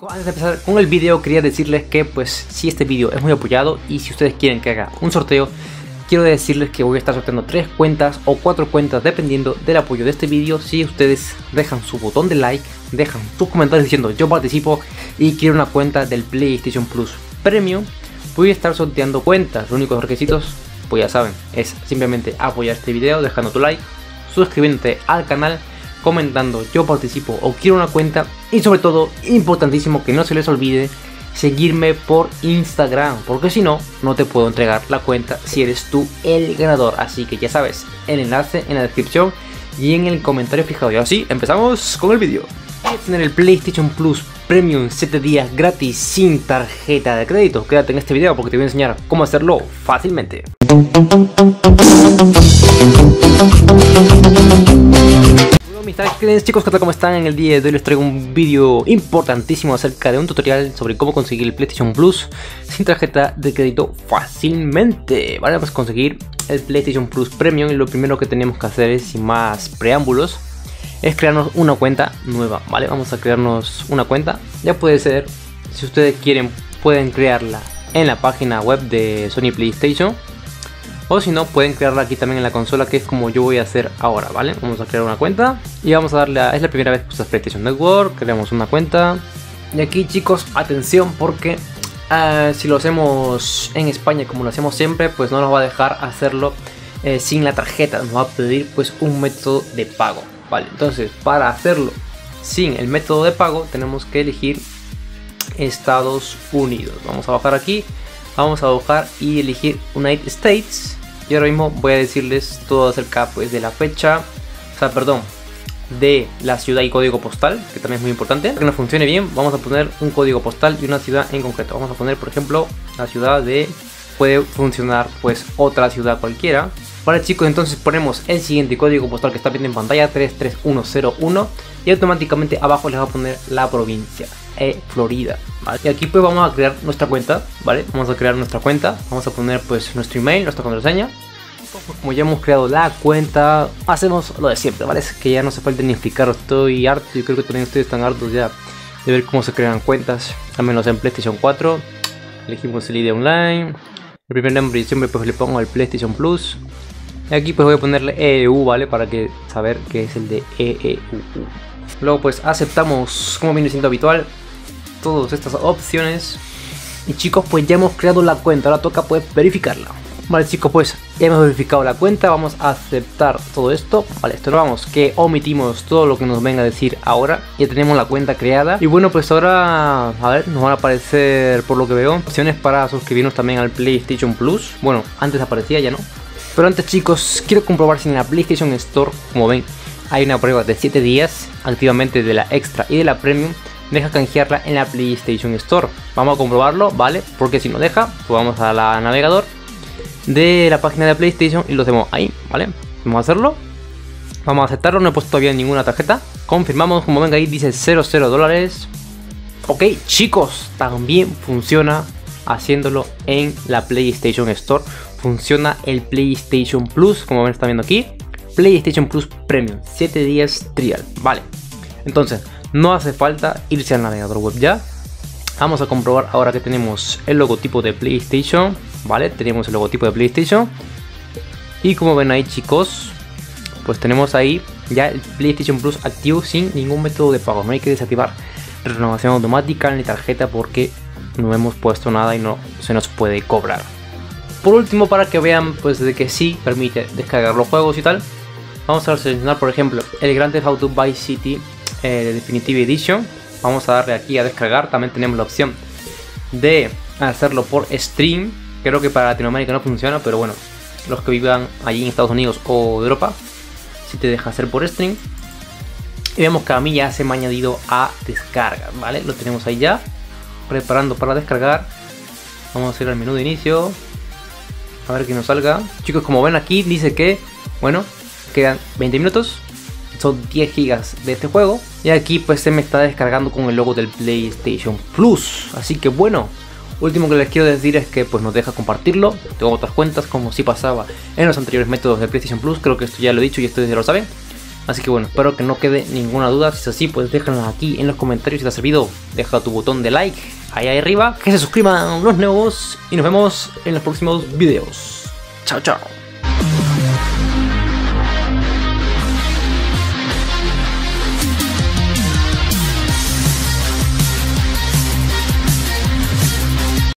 Antes de empezar con el video quería decirles que pues si este video es muy apoyado y si ustedes quieren que haga un sorteo quiero decirles que voy a estar sorteando tres cuentas o cuatro cuentas dependiendo del apoyo de este vídeo si ustedes dejan su botón de like, dejan sus comentarios diciendo yo participo y quiero una cuenta del PlayStation Plus Premium voy a estar sorteando cuentas, los únicos requisitos pues ya saben, es simplemente apoyar este video dejando tu like, suscribiéndote al canal comentando yo participo o quiero una cuenta y sobre todo importantísimo que no se les olvide seguirme por Instagram porque si no no te puedo entregar la cuenta si eres tú el ganador. Así que ya sabes el enlace en la descripción y en el comentario fijado. Y así empezamos con el vídeo. Tener el PlayStation Plus Premium 7 días gratis sin tarjeta de crédito. Quédate en este video porque te voy a enseñar cómo hacerlo fácilmente mis tal chicos. ¿Cómo están? En el día de hoy les traigo un vídeo importantísimo acerca de un tutorial sobre cómo conseguir el PlayStation Plus sin tarjeta de crédito fácilmente. Vale, vamos a conseguir el PlayStation Plus Premium y lo primero que tenemos que hacer es, sin más preámbulos, es crearnos una cuenta nueva, ¿vale? Vamos a crearnos una cuenta, ya puede ser, si ustedes quieren, pueden crearla en la página web de Sony PlayStation o si no, pueden crearla aquí también en la consola, que es como yo voy a hacer ahora, ¿vale? Vamos a crear una cuenta y vamos a darle a... Es la primera vez que usas PlayStation Network, creamos una cuenta. Y aquí chicos, atención porque uh, si lo hacemos en España como lo hacemos siempre, pues no nos va a dejar hacerlo eh, sin la tarjeta. Nos va a pedir pues un método de pago, ¿vale? Entonces, para hacerlo sin el método de pago, tenemos que elegir Estados Unidos. Vamos a bajar aquí vamos a buscar y elegir United States. Y ahora mismo voy a decirles todo acerca pues de la fecha. O sea perdón de la ciudad y código postal que también es muy importante. Para que nos funcione bien vamos a poner un código postal y una ciudad en concreto. Vamos a poner por ejemplo la ciudad de puede funcionar pues otra ciudad cualquiera. Vale chicos, entonces ponemos el siguiente código postal que está viendo en pantalla 33101 y automáticamente abajo les va a poner la provincia, e Florida. Y aquí pues vamos a crear nuestra cuenta, ¿vale? Vamos a crear nuestra cuenta, vamos a poner pues nuestro email, nuestra contraseña. Como ya hemos creado la cuenta, hacemos lo de siempre, ¿vale? Es que ya no se falta ni explicar, estoy harto, yo creo que también ustedes están hartos ya de ver cómo se crean cuentas, al menos en PlayStation 4. Elegimos el ID online, el primer nombre siempre pues le pongo el PlayStation Plus. Y aquí pues voy a ponerle EU, ¿vale? Para que saber que es el de EEU. Luego pues aceptamos, como viene siendo habitual, todas estas opciones. Y chicos, pues ya hemos creado la cuenta, ahora toca pues verificarla. Vale chicos, pues ya hemos verificado la cuenta, vamos a aceptar todo esto. Vale, esto no vamos, que omitimos todo lo que nos venga a decir ahora. Ya tenemos la cuenta creada. Y bueno, pues ahora, a ver, nos van a aparecer, por lo que veo, opciones para suscribirnos también al PlayStation Plus. Bueno, antes aparecía, ya no. Pero antes chicos, quiero comprobar si en la PlayStation Store, como ven, hay una prueba de 7 días activamente de la Extra y de la Premium deja canjearla en la PlayStation Store. Vamos a comprobarlo, ¿vale? Porque si no deja, pues vamos a la navegador de la página de PlayStation y lo hacemos ahí, ¿vale? Vamos a hacerlo. Vamos a aceptarlo, no he puesto todavía ninguna tarjeta. Confirmamos, como ven ahí dice 00 dólares. Ok, chicos, también funciona haciéndolo en la PlayStation Store. Funciona el PlayStation Plus, como ven, están viendo aquí. PlayStation Plus Premium, 7 días trial, vale. Entonces, no hace falta irse al navegador web ya. Vamos a comprobar ahora que tenemos el logotipo de PlayStation. Vale, tenemos el logotipo de PlayStation. Y como ven ahí chicos, pues tenemos ahí ya el PlayStation Plus activo sin ningún método de pago. No hay que desactivar renovación automática ni tarjeta porque no hemos puesto nada y no se nos puede cobrar. Por último, para que vean pues de que sí permite descargar los juegos y tal, vamos a seleccionar por ejemplo el Grand Theft Auto Vice City eh, Definitive Edition. Vamos a darle aquí a descargar. También tenemos la opción de hacerlo por stream. Creo que para Latinoamérica no funciona, pero bueno, los que vivan allí en Estados Unidos o Europa, si te deja hacer por stream. Y vemos que a mí ya se me ha añadido a descarga, ¿vale? Lo tenemos ahí ya, preparando para descargar. Vamos a ir al menú de inicio. A ver que nos salga. Chicos, como ven aquí, dice que, bueno, quedan 20 minutos son 10 gigas de este juego. Y aquí pues se me está descargando con el logo del PlayStation Plus. Así que bueno, último que les quiero decir es que pues nos deja compartirlo. Tengo otras cuentas como si pasaba en los anteriores métodos de PlayStation Plus. Creo que esto ya lo he dicho y ustedes ya lo saben. Así que bueno, espero que no quede ninguna duda. Si es así, pues déjala aquí en los comentarios si te ha servido. Deja tu botón de like ahí arriba, que se suscriban los nuevos y nos vemos en los próximos videos. Chao, chao.